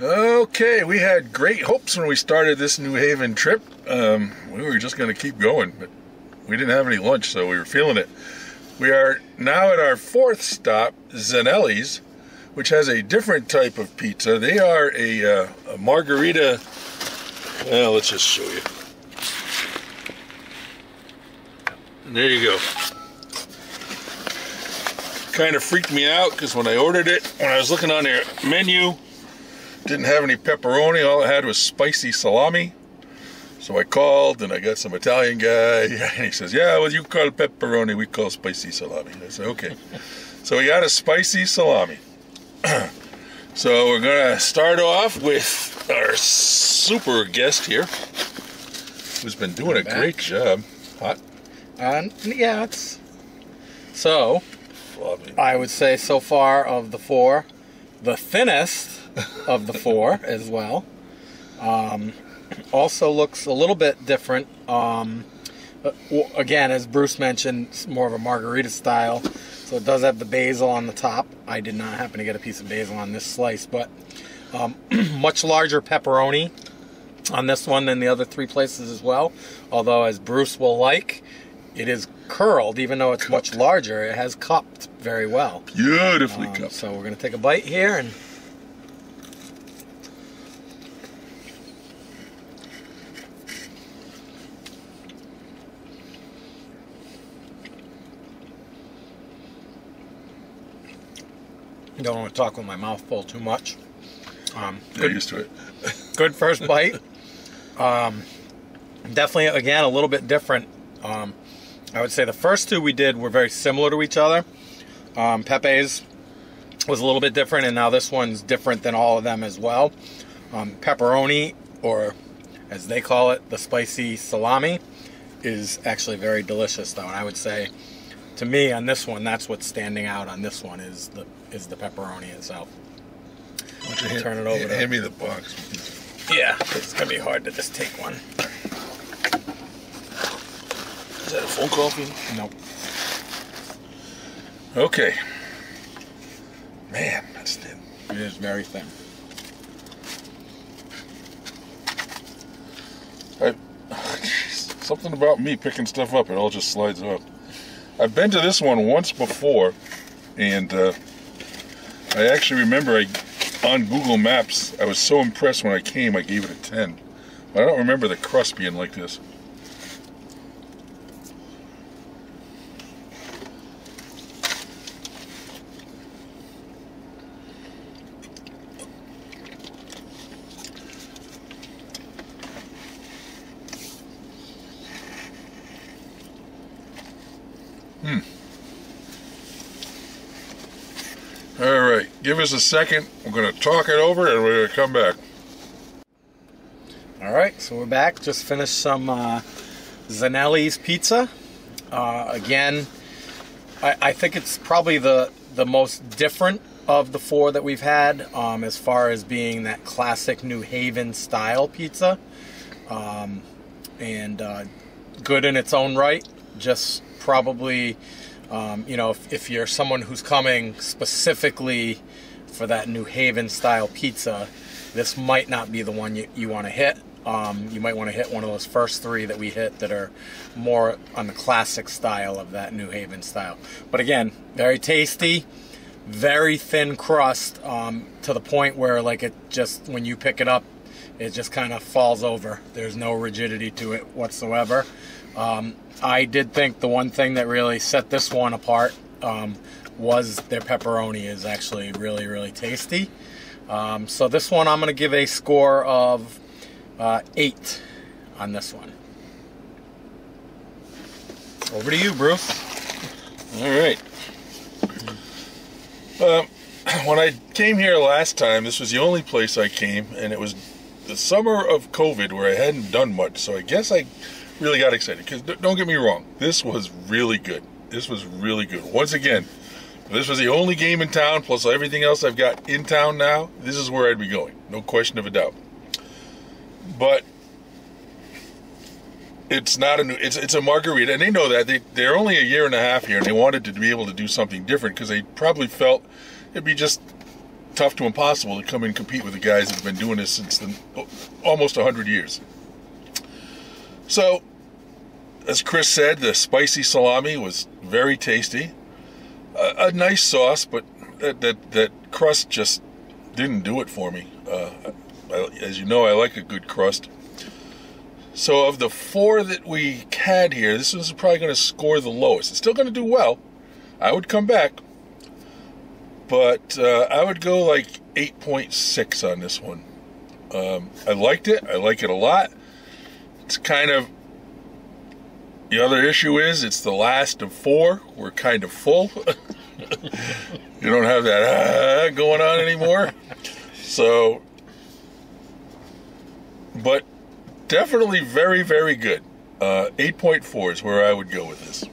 Okay, we had great hopes when we started this New Haven trip. Um, we were just going to keep going, but we didn't have any lunch, so we were feeling it. We are now at our fourth stop, Zeneli's, which has a different type of pizza. They are a, uh, a margherita. Well, let's just show you. There you go. Kind of freaked me out because when I ordered it, when I was looking on their menu, didn't have any pepperoni. All it had was spicy salami. So I called and I got some Italian guy, and he says, "Yeah, well, you call pepperoni, we call spicy salami." I said, "Okay." so we got a spicy salami. so we're gonna start off with our super guest here, who's been doing a Back. great job. Hot, And yeah, it's so floppy. I would say so far of the four, the thinnest of the four as well. Um, also looks a little bit different. Um, again, as Bruce mentioned, it's more of a margherita style. So it does have the basil on the top. I did not happen to get a piece of basil on this slice, but um, much larger pepperoni on this one than the other three places as well. Although, as Bruce will like, it is curled, even though it's much larger. It has cupped very well. Beautifully Um, cupped. so we're gonna take a bite here and. Don't want to talk with my mouth full too much. Um, Get good, used to it. good first bite. Um, definitely, again, a little bit different. Um, I would say the first two we did were very similar to each other. Um, Pepe's was a little bit different, and now this one's different than all of them as well. Um, pepperoni, or as they call it, the spicy salami, is actually very delicious, though. And I would say, to me, on this one, that's what's standing out on this one is the is the pepperoni itself. Why don't you Turn it over to- Hand me the box. Yeah, it's gonna be hard to just take one. Is that a phone call for you? Nope. Okay. Man, that's thin. It is very thin. I, something about me picking stuff up, it all just slides up. I've been to this one once before, and uh, I actually remember I, on Google Maps, I was so impressed when I came, I gave it a 10. But I don't remember the crust being like this. All right, give us a second. We're going to talk it over and we're going to come back. All right, so we're back. Just finished some uh, Zeneli's pizza. Uh, again, I, I think it's probably the the most different of the four that we've had, um, as far as being that classic New Haven style pizza, um, and uh, good in its own right. Just probably, um, you know, if, if you're someone who's coming specifically for that New Haven style pizza, this might not be the one you, you want to hit. Um, you might want to hit one of those first three that we hit that are more on the classic style of that New Haven style. But again, very tasty, very thin crust um, to the point where, like, it just, when you pick it up, it just kind of falls over. There's no rigidity to it whatsoever. Um, I did think the one thing that really set this one apart um, was their pepperoni is actually really, really tasty. Um, so this one I'm going to give a score of uh, eight on this one. Over to you, Bruce. All right. Um, when I came here last time, this was the only place I came, and it was the summer of COVID where I hadn't done much. So I guess I really got excited. Because don't get me wrong, this was really good. This was really good. Once again, this was the only game in town, plus everything else I've got in town now. This is where I'd be going, no question of a doubt. But it's not a new it's it's a margherita and they know that they they're only a year and a half here and they wanted to be able to do something different because they probably felt it'd be just tough to impossible to come and compete with the guys that have been doing this since the, almost 100 years. So, as Chris said, the spicy salami was very tasty. A, a nice sauce, but that, that, that crust just didn't do it for me. Uh, I, as you know, I like a good crust. So, of the four that we had here, this was probably going to score the lowest. It's still going to do well. I would come back, but uh, I would go like 8.6 on this one. Um, I liked it. I like it a lot. It's kind of the other issue is it's the last of four. We're kind of full. you don't have that uh, going on anymore. So, but definitely very, very good. Uh, 8.4 is where I would go with this.